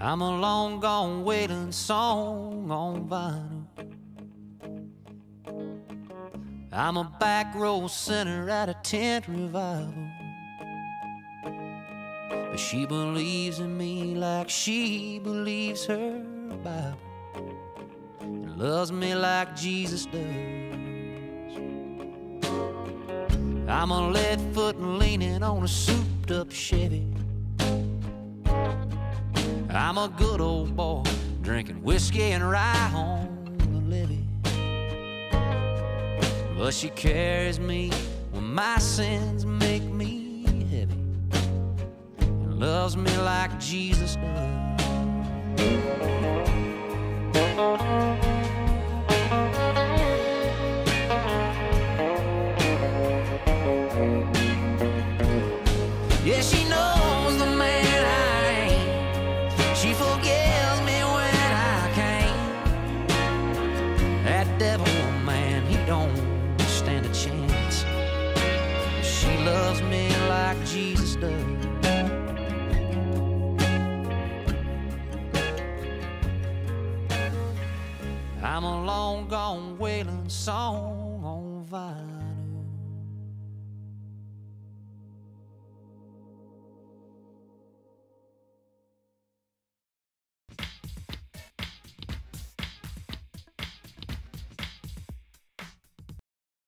I'm a long gone wailing song on vinyl. I'm a back row sinner at a tent revival. But she believes in me like she believes her Bible. And loves me like Jesus does. I'm a lead foot leaning on a souped up Chevy. I'm a good old boy drinking whiskey and rye on the levee. But she carries me when my sins make me heavy and loves me like Jesus does. I'm a long gone wailing song on vine.